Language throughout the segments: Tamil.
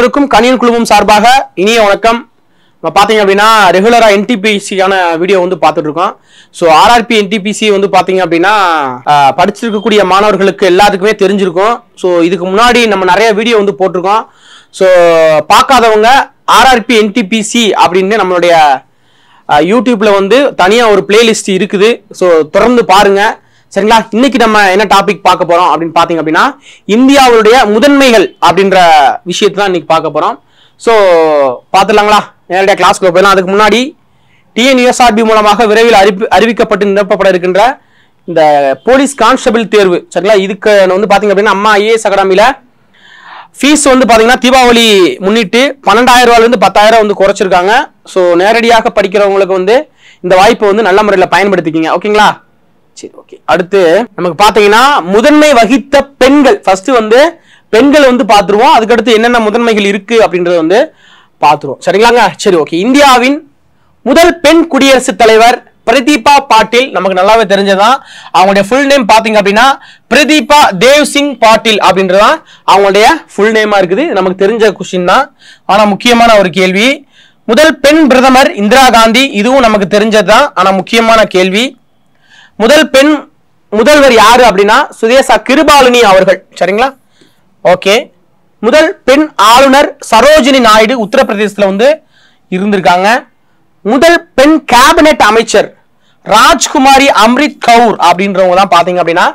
அனைவருக்கும் கணியன் குழுமம் சார்பாக இனிய வணக்கம். நம்ம பார்த்தீங்க அப்படின்னா ரெகுலராக என்டிபிசிக்கான வீடியோ வந்து பார்த்துட்டு இருக்கோம் ஸோ ஆர்ஆர்பி என்டிபிசி வந்து பார்த்தீங்க அப்படின்னா படிச்சிருக்கக்கூடிய மாணவர்களுக்கு எல்லாத்துக்குமே தெரிஞ்சிருக்கும். ஸோ இதுக்கு முன்னாடி நம்ம நிறைய வீடியோ வந்து போட்டிருக்கோம். ஸோ பார்க்காதவங்க ஆர்ஆர்பி என்டிபிசி அப்படின்னு நம்மளுடைய யூடியூப்பில் வந்து தனியாக ஒரு பிளேலிஸ்ட் இருக்குது. ஸோ தொடர்ந்து பாருங்கள் சரிங்களா? இன்னைக்கு நம்ம என்ன டாபிக் பார்க்க போறோம் அப்படின்னு பார்த்தீங்க அப்படின்னா இந்தியாவுடைய முதன்மைகள் அப்படின்ற விஷயத்தை தான் இன்னைக்கு பார்க்க போறோம். ஸோ பார்த்துடலாங்களா? நேரடியாக கிளாஸ்க்குள்ள போயிடலாம். அதுக்கு முன்னாடி டிஎன்யூஎஸ்ஆர்பி மூலமாக விரைவில் அறிவி அறிவிக்கப்பட்டு நிரப்பப்பட இருக்கின்ற இந்த போலீஸ் கான்ஸ்டபிள் தேர்வு. சரிங்களா? இதுக்கு வந்து பார்த்தீங்க அப்படின்னா அம்மா ஐஏஎஸ் அகாடமியில் ஃபீஸ் வந்து பார்த்தீங்கன்னா தீபாவளி முன்னிட்டு பன்னெண்டாயிரம் ரூபாயிலிருந்து பத்தாயிரம் வந்து குறைச்சிருக்காங்க. ஸோ நேரடியாக படிக்கிறவங்களுக்கு வந்து இந்த வாய்ப்பை வந்து நல்ல முறையில் பயன்படுத்திக்கிங்க. ஓகேங்களா சரி ஓகே அடுத்து நமக்கு பார்த்தீங்கன்னா முதன்மை வகித்த பெண்கள். ஃபர்ஸ்ட் வந்து பெண்கள் வந்து பார்த்துருவோம். அதுக்கடுத்து என்னென்ன முதன்மைகள் இருக்கு அப்படின்றத வந்து பார்த்துருவோம். சரிங்களாங்க? சரி ஓகே இந்தியாவின் முதல் பெண் குடியரசுத் தலைவர் பிரதீபா பாட்டில். நமக்கு நல்லாவே தெரிஞ்சதான் அவங்களுடைய ஃபுல் நேம் பாத்தீங்க அப்படின்னா பிரதீபா தேவ் சிங் பாட்டில் அப்படின்றதான் அவங்களுடைய ஃபுல் நேமா இருக்குது. நமக்கு தெரிஞ்ச கொஸ்டின் தான். ஆனா முக்கியமான ஒரு கேள்வி. முதல் பெண் பிரதமர் இந்திரா காந்தி. இதுவும் நமக்கு தெரிஞ்சதுதான். ஆனா முக்கியமான கேள்வி. முதல் பெண் முதல்வர் யாரு அப்படின்னா சுதேசா கிருபாலினி அவர்கள். சரிங்களா? ஓகே. முதல் பெண் ஆளுநர் சரோஜினி நாயுடு உத்தரப்பிரதேசத்தில் வந்து இருந்திருக்காங்க. முதல் பெண் கேபினெட் அமைச்சர் ராஜ்குமாரி அம்ரித் கவுர் அப்படின்றவங்க தான் பாத்தீங்க அப்படின்னா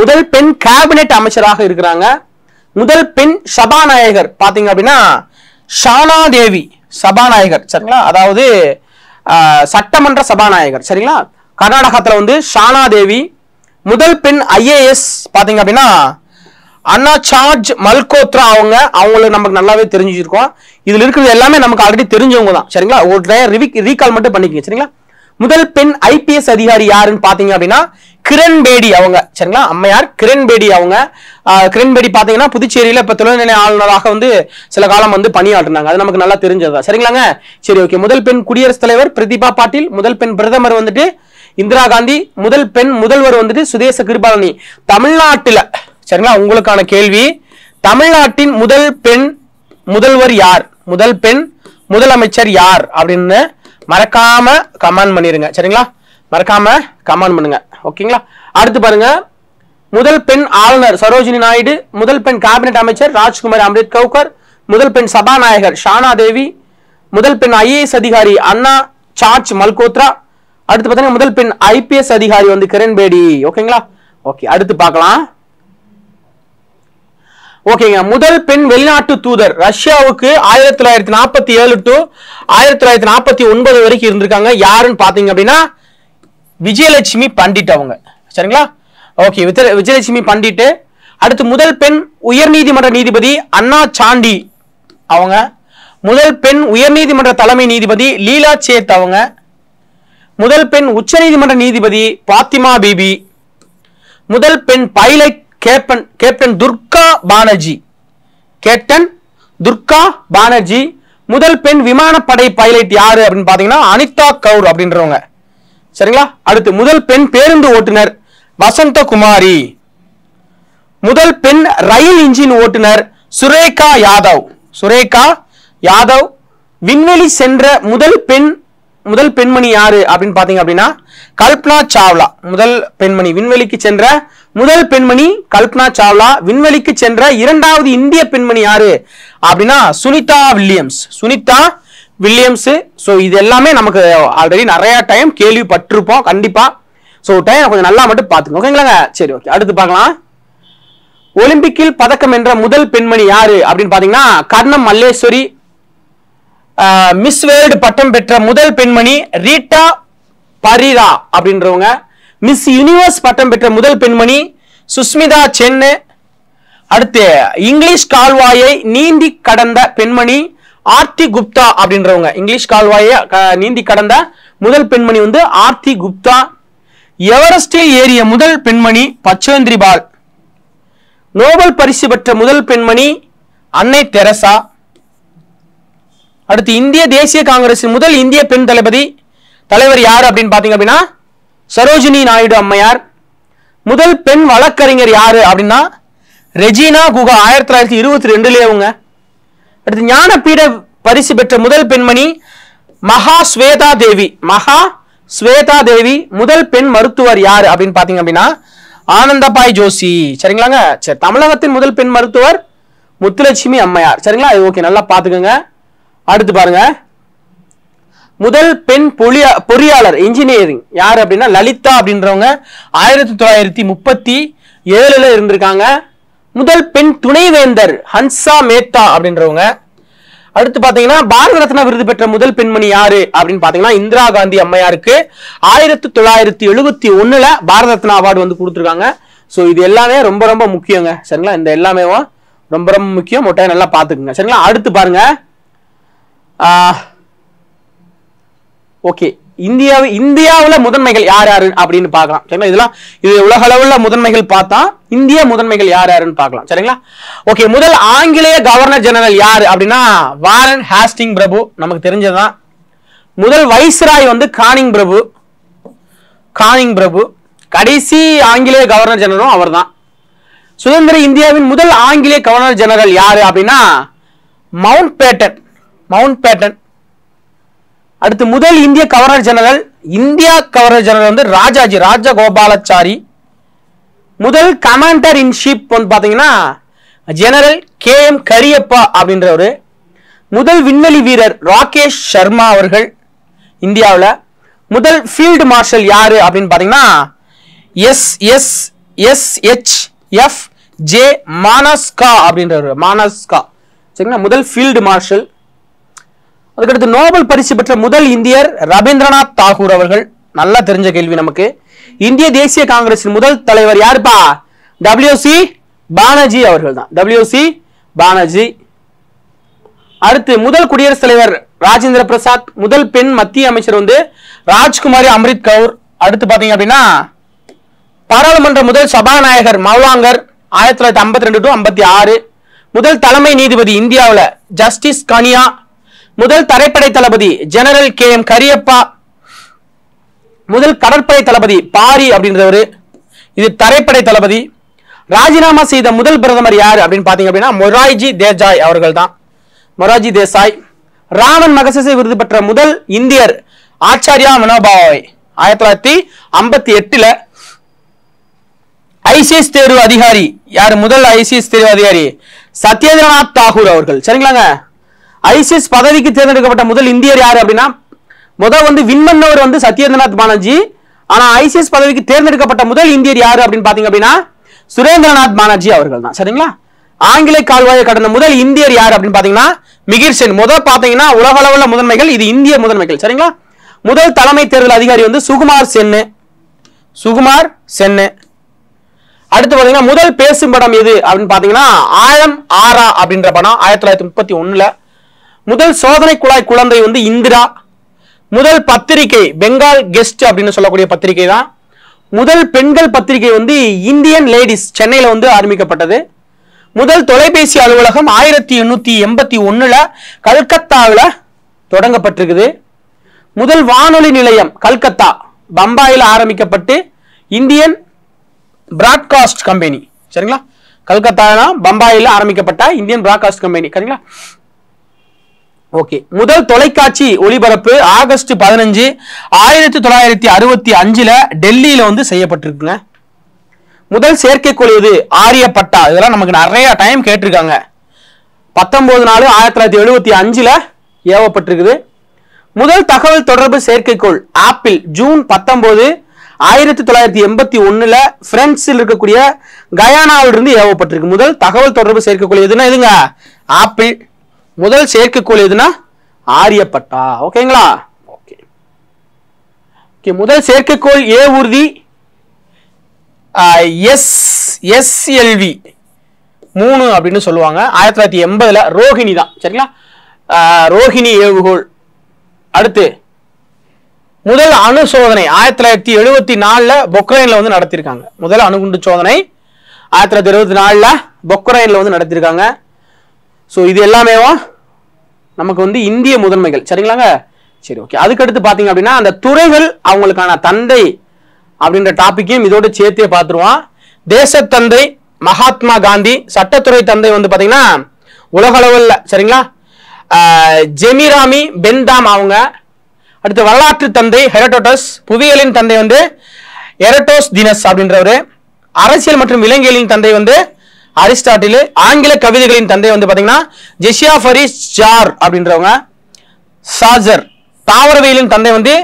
முதல் பெண் கேபினெட் அமைச்சராக இருக்கிறாங்க. முதல் பெண் சபாநாயகர் பாத்தீங்க அப்படின்னா ஷானா தேவி சபாநாயகர். சரிங்களா? அதாவது சட்டமன்ற சபாநாயகர். சரிங்களா? கர்நாடகத்தில் வந்து ஷானா தேவி முதல் பெண் ஐஏஎஸ் பார்த்தீங்க அப்படின்னா அண்ணா சார்ஜ் மல்கோத்ரா அவங்க அவங்களுக்கு நமக்கு நல்லாவே தெரிஞ்சிருக்கோம். இதில் இருக்கிறது எல்லாமே நமக்கு ஆல்ரெடி தெரிஞ்சவங்க தான். சரிங்களா? ஒரு டைம் ரீகால் மட்டும் பண்ணிக்கங்க சரிங்களா? முதல் பெண் ஐபிஎஸ் அதிகாரி யாருன்னு பார்த்தீங்க அப்படின்னா கிரண் பேடி அவங்க. சரிங்களா? அம்மையார் கிரண் பேடி அவங்க. கிரண்பேடி கிரண் பேடி இப்போ புதுச்சேரியில துணைநிலை ஆளுநராக வந்து சில காலம் வந்து பணியாற்றினாங்க அது நமக்கு நல்லா தெரிஞ்சதுதான். சரிங்களாங்க? சரி ஓகே. முதல் பெண் குடியரசுத் தலைவர் பிரதிபா பாட்டீல் முதல் பெண் பிரதமர் வந்துட்டு இந்திரா காந்தி முதல் பெண் முதல்வர் வந்துட்டு சுதேச கிருபாலனி. தமிழ்நாட்டில் சரிங்களா உங்களுக்கான கேள்வி. தமிழ்நாட்டின் முதல் பெண் முதல்வர் யார்? முதல் பெண் முதலமைச்சர் யார்? அப்படின்னு மறக்காம கமெண்ட் பண்ணிருங்க சரிங்களா? மறக்காம கமெண்ட் பண்ணுங்க ஓகேங்களா? அடுத்து பாருங்க. முதல் பெண் ஆளுநர் சரோஜினி நாயுடு முதல் பெண் கேபினெட் அமைச்சர் ராஜ்குமார் அம்ரித் கவுக்கர் முதல் பெண் சபாநாயகர் ஷானா தேவி முதல் பெண் ஐஏஎஸ் அதிகாரி அண்ணா சார்ஜ் மல்கோத்ரா அடுத்து பார்த்தீங்கன்னா முதல் பெண் ஐபிஎஸ் அதிகாரி வந்து கிரண் பேடி. ஓகேங்களா? ஓகே அடுத்து பார்க்கலாம். ஓகேங்க முதல் பெண் வெளிநாட்டு தூதர். ரஷ்யாவுக்கு ஆயிரத்தி தொள்ளாயிரத்தி நாற்பத்தி ஏழு டு ஆயிரத்தி தொள்ளாயிரத்தி நாற்பத்தி ஒன்பது வரைக்கும் இருந்திருக்காங்க. யாருன்னு பாத்தீங்க அப்படின்னா விஜயலட்சுமி பண்டிட் அவங்க. சரிங்களா? ஓகே விஜய விஜயலட்சுமி பண்டிட்டு. அடுத்து முதல் பெண் உயர்நீதிமன்ற நீதிபதி அண்ணா சாண்டி அவங்க. முதல் பெண் உயர்நீதிமன்ற தலைமை நீதிபதி லீலா சேத் அவங்க. முதல் பெண் உச்சநீதிமன்ற நீதிபதி பாத்திமா பிபி. முதல் பெண் pilot captain captain Durga Banerjee. Captain Durga Banerjee. முதல் பெண் விமானப்படை பைலட் யாரு அப்படின்னு பாத்தீங்கன்னா அனிதா கவுர் அப்படின்றவங்க. சரிங்களா? அடுத்து முதல் பெண் பேருந்து ஓட்டுநர் வசந்த குமாரி முதல் பெண் ரயில் இன்ஜின் ஓட்டுநர் சுரேகா யாதவ். சுரேகா யாதவ். விண்வெளி சென்ற முதல் பெண் முதல் பெண்மணி யாரு அப்படின்னு பாத்தீங்க அப்படின்னா கல்பனா சாவ்லா. முதல் பெண்மணி விண்வெளிக்கு சென்ற முதல் பெண்மணி கல்பனா சாவ்லா. விண்வெளிக்கு சென்ற இரண்டாவது இந்திய பெண்மணி யாரு அப்படின்னா Sunita Williams. Sunita Williams. So இது எல்லாமே நமக்கு ஆல்ரெடி நிறைய டைம் கேள்விப்பட்டிருப்போம். கண்டிப்பா. ஸோ டைம் கொஞ்சம் நல்லா மட்டும் பார்த்துங்க. ஓகேங்களாங்க சரி ஓகே அடுத்து பார்க்கலாம். ஒலிம்பிக்கில் பதக்கம் என்ற முதல் பெண்மணி யாரு அப்படின்னு பாத்தீங்கன்னா கர்ணம் மல்லேஸ்வரி. மிஸ் வேர்ல்டு பட்டம் பெற்ற முதல் பெண்மணி ரீட்டா பரிரா அப்படின்றவங்க. மிஸ் யூனிவர்ஸ் பட்டம் பெற்ற முதல் பெண்மணி சுஸ்மிதா சென்னு. அடுத்து இங்கிலீஷ் கால்வாயை நீந்தி கடந்த பெண்மணி ஆர்த்தி குப்தா அப்படின்றவங்க. இங்கிலீஷ் கால்வாயை நீந்தி கடந்த முதல் பெண்மணி வந்து ஆர்த்தி குப்தா. எவரெஸ்டில் ஏறிய முதல் பெண்மணி பச்சேந்திரி பால். நோபல் பரிசு பெற்ற முதல் பெண்மணி அன்னை தெரசா. அடுத்து இந்திய தேசிய காங்கிரசின் முதல் இந்திய பெண் தளபதி தலைவர் யார் அப்படின்னு பாத்தீங்க அப்படின்னா சரோஜினி நாயுடு அம்மையார். முதல் பெண் வழக்கறிஞர் யாரு அப்படின்னா ரெஜினா குகா ஆயிரத்தி தொள்ளாயிரத்தி இருபத்தி ரெண்டுலயே அவங்க. அடுத்து ஞானப்பீட பரிசு பெற்ற முதல் பெண்மணி மகா ஸ்வேதா தேவி. மகா ஸ்வேதா தேவி முதல் பெண் மருத்துவர் யார் அப்படின்னு பாத்தீங்க அப்படின்னா ஆனந்தபாய் ஜோஷி. சரிங்களாங்க? சரி தமிழகத்தின் முதல் பெண் மருத்துவர் முத்துலட்சுமி அம்மையார். சரிங்களா? ஓகே நல்லா பாத்துக்கோங்க. அடுத்து பாருங்க. முதல் பெண் பொலியா பொறியாளர் இன்ஜினியரிங் யார் அப்படின்னா லலிதா அப்படின்றவங்க ஆயிரத்தி தொள்ளாயிரத்தி முப்பத்தி ஏழுல இருந்திருக்காங்க. முதல் பெண் துணைவேந்தர் ஹன்சா மேத்தா அப்படின்றவங்க. அடுத்து பாத்தீங்கன்னா பாரத ரத்னா விருது பெற்ற முதல் பெண்மணி யாரு அப்படின்னு பாத்தீங்கன்னா இந்திரா காந்தி அம்மையாருக்கு ஆயிரத்தி தொள்ளாயிரத்தி எழுபத்தி ஒண்ணுல பாரத ரத்னா அவார்டு வந்து கொடுத்துருக்காங்க. ஸோ இது எல்லாமே ரொம்ப ரொம்ப முக்கியங்க. சரிங்களா? இந்த எல்லாமே ரொம்ப ரொம்ப முக்கியம். மொட்டையை நல்லா பாத்துக்குங்க. சரிங்களா? அடுத்து பாருங்க. ஓகே. இந்தியாவு இந்தியாவில் முதன்மைகள் யார் யாரு அப்படின்னு பார்க்கலாம். சரிங்களா? இதெல்லாம் இது உலக அளவுல முதன்மைகள் பார்த்தா இந்திய முதன்மைகள் யார் யாருன்னு பார்க்கலாம். சரிங்களா? ஓகே முதல் ஆங்கிலேய கவர்னர் ஜெனரல் யார் அப்படின்னா வாரன் ஹாஸ்டிங் பிரபு. நமக்கு தெரிஞ்சதுதான். முதல் வைஸ்ராய் வந்து கானிங் பிரபு. கானிங் பிரபு. கடைசி ஆங்கிலேய கவர்னர் ஜெனரலும் அவர்தான். சுதந்திர இந்தியாவின் முதல் ஆங்கிலேய கவர்னர் ஜெனரல் யார் அப்படின்னா மவுண்ட் பேட்டன். மவுண்ட் பேட்டன் அடுத்து முதல் இந்திய governor general India governor general வந்து ராஜாஜி ராஜகோபாலாச்சாரி. முதல் கமாண்டர் இன் ஷீப் வந்து பார்த்தீங்கன்னா ஜெனரல் கே எம் கரியப்பா அப்படின்றவர். முதல் விண்வெளி வீரர் ராகேஷ் சர்மா அவர்கள் இந்தியாவில். முதல் ஃபீல்டு மார்ஷல் யாரு அப்படின்னு பார்த்தீங்கன்னா S S S H F J மானஸ்கா அப்படின்றவர். மானஸ்கா. சரிங்களா? முதல் ஃபீல்டு மார்ஷல் அதுக்கடுத்து நோபல் பரிசு பெற்ற முதல் இந்தியர் ரவீந்திரநாத் தாகூர் அவர்கள். நல்லா தெரிஞ்ச கேள்வி நமக்கு. இந்திய தேசிய காங்கிரசின் முதல் தலைவர் யாருப்பா? டபிள்யூசி பானர்ஜி அவர்கள் தான் டபிள்யூசி பானர்ஜி. அடுத்து முதல் குடியரசுத் தலைவர் ராஜேந்திர பிரசாத் முதல் பெண் மத்திய அமைச்சர் வந்து ராஜ்குமாரி அம்ரித் கவுர். அடுத்து பாத்தீங்க அப்படின்னா பாராளுமன்ற முதல் சபாநாயகர் மௌலாங்கர் ஆயிரத்தி தொள்ளாயிரத்தி ஐம்பத்தி ரெண்டு டு ஐம்பத்தி ஆறு. முதல் தலைமை நீதிபதி இந்தியாவில் ஜஸ்டிஸ் கனியா முதல் தரைப்படை தளபதி ஜெனரல் கே எம் கரியப்பா முதல் கடற்படை தளபதி பாரி அப்படின்றவர் இது தரைப்படை தளபதி. ராஜினாமா செய்த முதல் பிரதமர் யார் அப்படின்னு பார்த்தீங்க அப்படின்னா மொராய்ஜி தேஜாய் அவர்கள் தான். மொராஜி தேசாய். ராமன் மகசசை விருது பெற்ற முதல் இந்தியர் ஆச்சாரியா மனோபாய் ஆயிரத்தி தொள்ளாயிரத்தி ஐம்பத்தி எட்டுல ஐசிஎஸ் தேர்வு அதிகாரி. யார்? முதல் ஐசிஎஸ் தேர்வு அதிகாரி சத்யேந்திரநாத் தாகூர் அவர்கள். சரிங்களாங்க? ஐசிஎஸ் பதவிக்கு தேர்ந்தெடுக்கப்பட்ட முதல் இந்தியர் யாரு அப்படின்னா முதல் வந்து விண்மன்னவர் வந்து சத்யேந்திரநாத் பானர்ஜி. ஆனா ஐசிஎஸ் பதவிக்கு தேர்ந்தெடுக்கப்பட்ட முதல் இந்தியர் யாரு அப்படின்னு பாத்தீங்க அப்படின்னா சுரேந்திரநாத் பானர்ஜி அவர்கள் தான் சரிங்களா? ஆங்கிலேய கால்வாயை கடந்த முதல் இந்தியர் யார் அப்படின்னு பாத்தீங்கன்னா மிகிர் சென். முதல் பாத்தீங்கன்னா உலக முதன்மைகள் இது இந்திய முதன்மைகள். சரிங்களா? முதல் தலைமை தேர்தல் அதிகாரி வந்து சுகுமார் சென்னு. சுகுமார் சென்னு. அடுத்து பாத்தீங்கன்னா முதல் பேசும் படம் எது அப்படின்னு பாத்தீங்கன்னா ஆழம் ஆரா அப்படின்ற படம் ஆயிரத்தி தொள்ளாயிரத்தி முப்பத்தி ஒண்ணுல முதல் சோதனை குழாய் குழந்தை வந்து இந்திரா முதல் பத்திரிகை பெங்கால் கெஸ்ட் அப்படின்னு சொல்லக்கூடிய பத்திரிகை தான். முதல் பெண்கள் பத்திரிகை வந்து இந்தியன் லேடிஸ் சென்னையில் வந்து ஆரம்பிக்கப்பட்டது. முதல் தொலைபேசி அலுவலகம் ஆயிரத்தி எண்ணூத்தி எண்பத்தி ஒன்றில் கல்கத்தாவில் தொடங்கப்பட்டிருக்குது. முதல் வானொலி நிலையம் கல்கத்தா பம்பாயில் ஆரம்பிக்கப்பட்டு இந்தியன் பிராட்காஸ்ட் கம்பெனி சரிங்களா? கல்கத்தானா பம்பாயில் ஆரம்பிக்கப்பட்ட இந்தியன் பிராட்காஸ்ட் கம்பெனி சரிங்களா? ஓகே. முதல் தொலைக்காட்சி ஒளிபரப்பு ஆகஸ்ட் பதினஞ்சு ஆயிரத்தி தொள்ளாயிரத்தி அறுபத்தி அஞ்சுல டெல்லியில வந்து செய்யப்பட்டிருக்குங்க. முதல் செயற்கைக்கோள் எது? ஆரியப்பட்டா இதெல்லாம் நமக்கு நிறைய டைம் கேட்டிருக்காங்க. பத்தொன்பது நாலு ஆயிரத்தி தொள்ளாயிரத்தி எழுபத்தி அஞ்சுல ஏவப்பட்டிருக்குது. முதல் தகவல் தொடர்பு செயற்கைக்கோள் ஆப்பிள் ஜூன் பத்தொன்பது ஆயிரத்தி தொள்ளாயிரத்தி எண்பத்தி ஒன்றில் பிரெஞ்சில் இருக்கக்கூடிய கயானாவிலிருந்து ஏவப்பட்டிருக்கு. முதல் தகவல் தொடர்பு செயற்கைக்கோள் எதுனா எதுங்க ஆப்பிள். முதல் செயற்கைக்கோள் எதுனா? ஆரியப்பட்டா. ஓகேங்களா ஓகே ஓகே முதல் செயற்கைக்கோள் ஏ ஊர்தி? எஸ் எஸ்எல்வி மூணு அப்படின்னு சொல்லுவாங்க. ஆயிரத்தி தொள்ளாயிரத்தி எண்பதுல ரோஹிணி தான். சரிங்களா? ரோஹிணி ஏவுகோள். அடுத்து முதல் அணு சோதனை ஆயிரத்தி தொள்ளாயிரத்தி எழுபத்தி நாலுல பொக்ரைன்ல வந்து நடத்தியிருக்காங்க முதல் அணுகுண்டு சோதனை ஆயிரத்தி தொள்ளாயிரத்தி எழுபத்தி நாலுல பொக்ரைன்ல வந்து நடத்தியிருக்காங்க ஸோ இது எல்லாமேவா? நமக்கு வந்து இந்திய முதன்மைகள். சரிங்களாங்க? சரி ஓகே அதுக்கடுத்து பார்த்தீங்க அப்படின்னா அந்த துறைகள் அவங்களுக்கான தந்தை அப்படின்ற டாப்பிக்கையும் இதோடு சேர்த்தே பார்த்துருவோம் தேசத்தந்தை மகாத்மா காந்தி சட்டத்துறை தந்தை வந்து பார்த்தீங்கன்னா உலகளவில் சரிங்களா? ஜெமிராமி பென்தாம் அவங்க. அடுத்து வரலாற்று தந்தை ஹெரட்டோட்டஸ் புவியியலின் தந்தை வந்து எரட்டோஸ் தினஸ் அப்படின்றவர். அரசியல் மற்றும் விலங்கியலின் தந்தை வந்து அரிஸ்டாட்டில் ஆங்கில கவிதைகளின் தந்தை வந்து பார்த்தீங்கன்னா ஜெஷியா ஃபரிஸ் ஜார் அப்படின்றவங்க. சாஜர் தாவரவியலின் தந்தை வந்து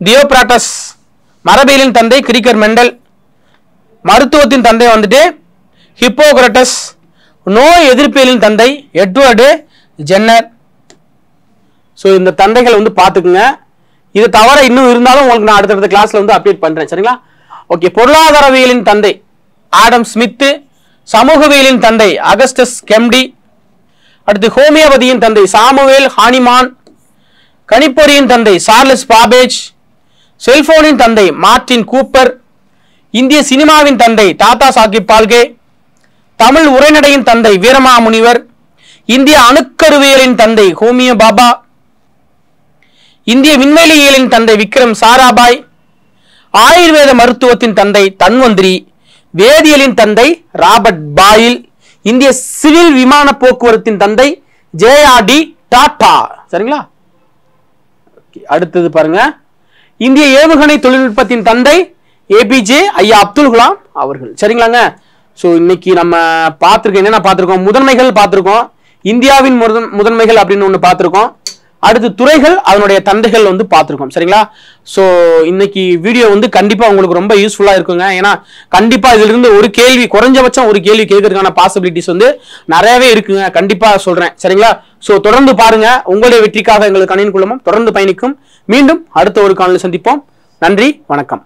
தியோபிராட்டஸ் மரபியலின் தந்தை கிரிக்கர் மெண்டல் மருத்துவத்தின் தந்தை வந்துட்டு ஹிப்போகிரட்டஸ் நோய் எதிர்ப்பியலின் தந்தை எட்வர்டு ஜென்னர். ஸோ இந்த தந்தைகளை வந்து பார்த்துக்குங்க. இது தவிர இன்னும் இருந்தாலும் உங்களுக்கு நான் அடுத்தடுத்த கிளாஸில் வந்து அப்டேட் பண்ணுறேன் சரிங்களா? ஓகே பொருளாதாரவியலின் தந்தை ஆடம் ஸ்மித்து சமூகவியலின் தந்தை அகஸ்டஸ் கெம்டி அடுத்து ஹோமியோபதியின் தந்தை சாமுவேல் ஹானிமான் கணிப்பொறியின் தந்தை சார்லஸ் பாபேஜ் செல்போனின் தந்தை மார்டின் கூப்பர் இந்திய சினிமாவின் தந்தை டாடா சாஹிப் பால்கே தமிழ் உரைநடையின் தந்தை வீரமாமுனிவர் இந்திய அணுக்கருவியலின் தந்தை ஹோமியோ பாபா இந்திய விண்வெளியியலின் தந்தை விக்ரம் சாராபாய் ஆயுர்வேத மருத்துவத்தின் தந்தை தன்வந்திரி வேதியியலின் தந்தை ராபர்ட் பாயில் இந்திய சிவில் விமான போக்குவரத்தின் தந்தை ஜேஆர்டி டாடா சரிங்களா? அடுத்தது பாருங்க. இந்திய ஏவுகணை தொழில்நுட்பத்தின் தந்தை ஏபிஜே ஐயா அப்துல் கலாம் அவர்கள். சரிங்களாங்க? ஸோ இன்னைக்கு நம்ம பார்த்துருக்கோம் என்னென்ன பார்த்துருக்கோம்? முதன்மைகள் பார்த்துருக்கோம். இந்தியாவின் முதன் முதன்மைகள் அப்படின்னு ஒன்று பார்த்துருக்கோம். அடுத்து துறைகள் அதனுடைய தந்தைகள் வந்து பார்த்துருக்கோம். சரிங்களா? ஸோ இன்னைக்கு வீடியோ வந்து கண்டிப்பாக உங்களுக்கு ரொம்ப யூஸ்ஃபுல்லாக இருக்குங்க. ஏன்னா கண்டிப்பாக இதிலிருந்து ஒரு கேள்வி குறைஞ்சபட்சம் ஒரு கேள்வி கேட்கறதுக்கான பாசிபிலிட்டிஸ் வந்து நிறையவே இருக்குங்க. கண்டிப்பாக சொல்கிறேன் சரிங்களா? ஸோ தொடர்ந்து பாருங்க. உங்களுடைய வெற்றிக்காக எங்களுக்கு அணியின் குழுமம் தொடர்ந்து பயணிக்கும். மீண்டும் அடுத்த ஒரு காணொலி சந்திப்போம். நன்றி வணக்கம்.